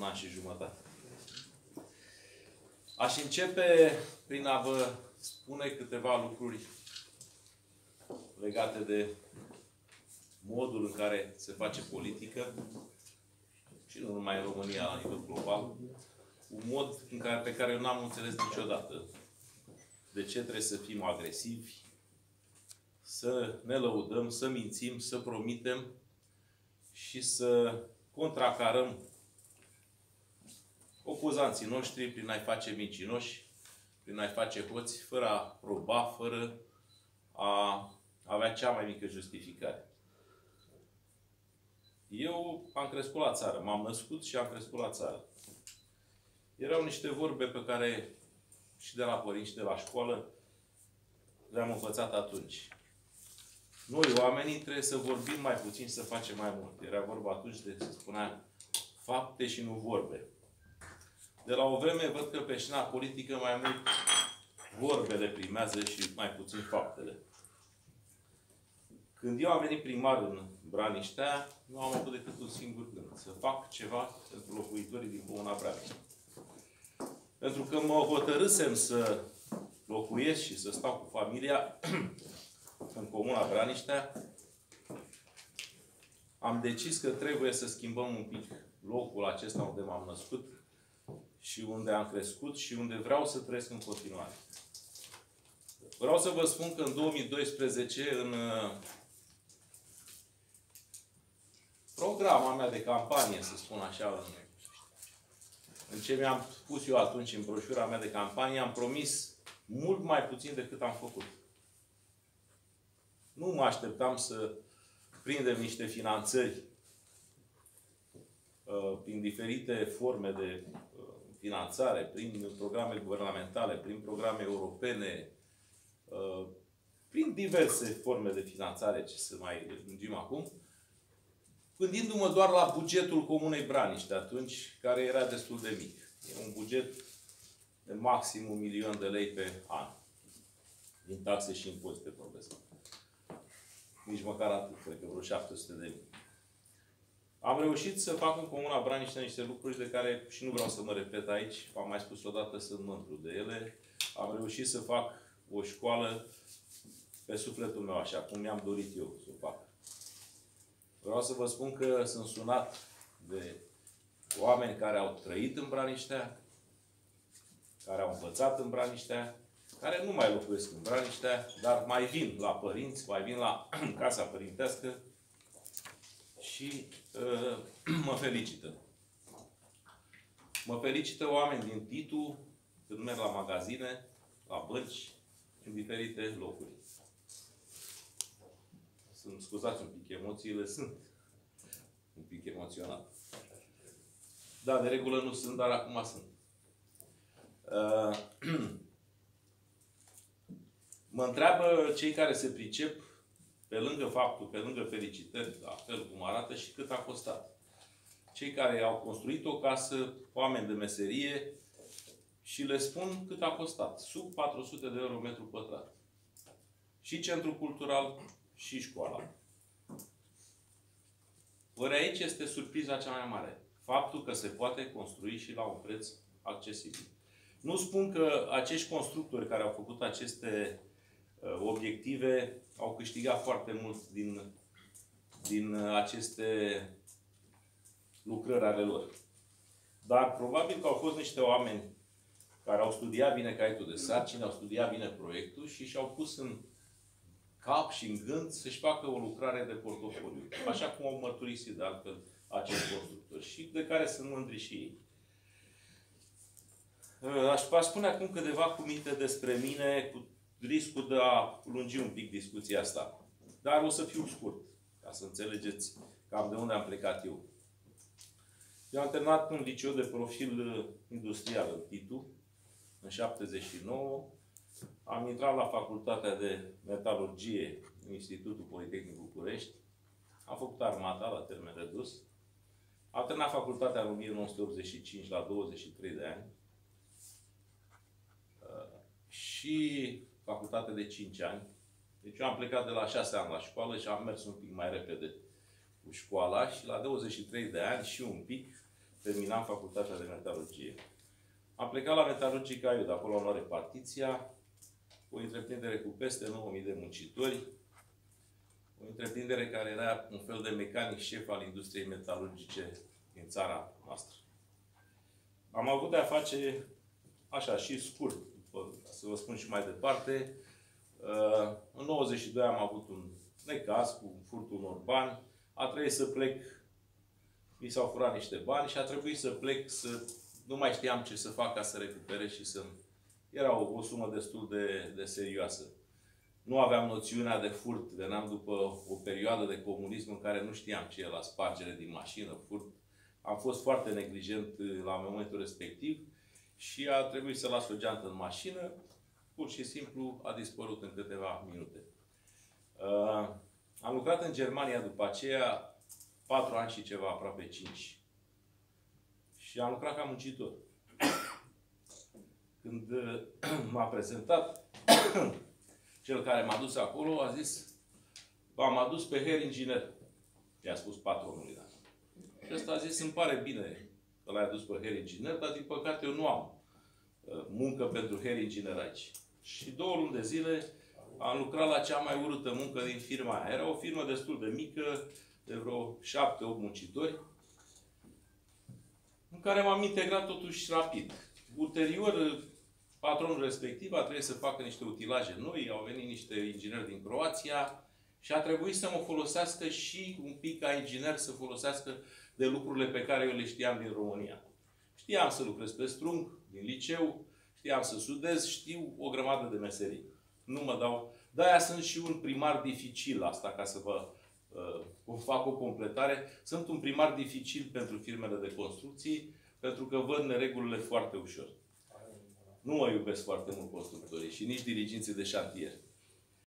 un an și jumătate. Aș începe prin a vă spune câteva lucruri legate de modul în care se face politică și nu numai în România, la nivel global, un mod în care, pe care eu n-am înțeles niciodată. De ce trebuie să fim agresivi, să ne lăudăm, să mințim, să promitem și să contracarăm opozanții noștri prin a-i face mincinoși, prin a-i face hoți, fără a proba, fără a avea cea mai mică justificare. Eu am crescut la țară, m-am născut și am crescut la țară. Erau niște vorbe pe care și de la părinți și de la școală le-am învățat atunci. Noi, oamenii, trebuie să vorbim mai puțin și să facem mai mult. Era vorba atunci de, se spunea, fapte și nu vorbe. De la o vreme văd că pe scena politică mai mult vorbele primează și mai puțin faptele. Când eu am venit primar în Braniștea, nu am avut decât un singur gând. Să fac ceva pentru locuitorii din Comuna Braniștea. Pentru că mă hotărâsem să locuiesc și să stau cu familia în Comuna Braniștea, am decis că trebuie să schimbăm un pic locul acesta unde m-am născut și unde am crescut și unde vreau să trăiesc în continuare. Vreau să vă spun că în 2012, în uh, programa mea de campanie, să spun așa, în, în ce mi-am pus eu atunci în broșura mea de campanie, am promis mult mai puțin decât am făcut. Nu mă așteptam să prindem niște finanțări uh, prin diferite forme de uh, finanțare, prin programe guvernamentale, prin programe europene, uh, prin diverse forme de finanțare, ce să mai lungim acum, gândindu-mă doar la bugetul Comunei Braniște atunci, care era destul de mic. E un buget de maxim un milion de lei pe an. Din taxe și impozite vorbesc. Nici măcar atât, cred că vreo 700 de mii. Am reușit să fac în Comuna Braniște niște lucruri de care și nu vreau să mă repet aici, am mai spus odată, sunt mândru de ele. Am reușit să fac o școală pe sufletul meu, așa cum mi-am dorit eu să o fac. Vreau să vă spun că sunt sunat de oameni care au trăit în Braniștea, care au învățat în Braniștea, care nu mai locuiesc în Braniștea, dar mai vin la părinți, mai vin la casa părintească și uh, mă felicită. Mă felicită oameni din Titu când merg la magazine, la bănci, în diferite locuri. Sunt, scuzați un pic, emoțiile sunt un pic emoționat. Da, de regulă nu sunt, dar acum sunt. Uh, mă întreabă cei care se pricep, pe lângă faptul, pe lângă felicitări, la fel cum arată, și cât a costat. Cei care au construit o casă, oameni de meserie, și le spun cât a costat. Sub 400 de euro metru pătrat. Și centru cultural, și școala. Ori aici este surpriza cea mai mare. Faptul că se poate construi și la un preț accesibil. Nu spun că acești constructori care au făcut aceste uh, obiective au câștigat foarte mult din, din uh, aceste lucrări ale lor. Dar probabil că au fost niște oameni care au studiat bine caietul de sarcini, au studiat bine proiectul și și-au pus în cap și în gând să-și facă o lucrare de portofoliu. Așa cum au mărturisit de altfel acești constructori și de care sunt mândri și ei. Aș, aș spune acum câteva cuvinte despre mine, cu riscul de a lungi un pic discuția asta. Dar o să fiu scurt, ca să înțelegeți cam de unde am plecat eu. Eu am terminat un liceu de profil industrial în Titu, în 79. Am intrat la facultatea de metalurgie în Institutul Politehnic București. Am făcut armata la termen redus. Am terminat facultatea în 1985 la 23 de ani. Uh, și facultate de 5 ani. Deci eu am plecat de la 6 ani la școală și am mers un pic mai repede cu școala și la 23 de ani și un pic terminam facultatea de metalurgie. Am plecat la Metalurgica de acolo am luat repartiția, o întreprindere cu peste 9.000 de muncitori, o întreprindere care era un fel de mecanic șef al industriei metalurgice din țara noastră. Am avut de-a face, așa, și scurt, să vă spun și mai departe, uh, în 92 am avut un necaz cu furtul unor bani, a trebuit să plec, mi s-au furat niște bani și a trebuit să plec să, nu mai știam ce să fac ca să recuperez și să... Era o, o sumă destul de, de serioasă. Nu aveam noțiunea de furt, veneam după o perioadă de comunism în care nu știam ce e la spargere din mașină, furt. Am fost foarte neglijent la momentul respectiv și a trebuit să las o geantă în mașină, pur și simplu a dispărut în câteva minute. Uh, am lucrat în Germania după aceea patru ani și ceva, aproape cinci. Și am lucrat ca muncitor. Când uh, m-a prezentat cel care m-a dus acolo, a zis, v-am adus pe her inginer. I-a spus patronului. Da. Și ăsta a zis, îmi pare bine că l-ai adus pe her inginer, dar din păcate eu nu am uh, muncă pentru her inginer aici. Și două luni de zile am lucrat la cea mai urâtă muncă din firma aia. Era o firmă destul de mică, de vreo șapte-opt muncitori, în care m-am integrat totuși rapid. Ulterior, patronul respectiv a trebuit să facă niște utilaje noi, au venit niște ingineri din Croația și a trebuit să mă folosească și un pic ca inginer să folosească de lucrurile pe care eu le știam din România. Știam să lucrez pe strung, din liceu, știam să sudez, știu o grămadă de meserii. Nu mă dau... De-aia sunt și un primar dificil asta, ca să vă uh, fac o completare. Sunt un primar dificil pentru firmele de construcții, pentru că văd neregulile foarte ușor. Nu mă iubesc foarte mult constructorii și nici diriginții de șantier.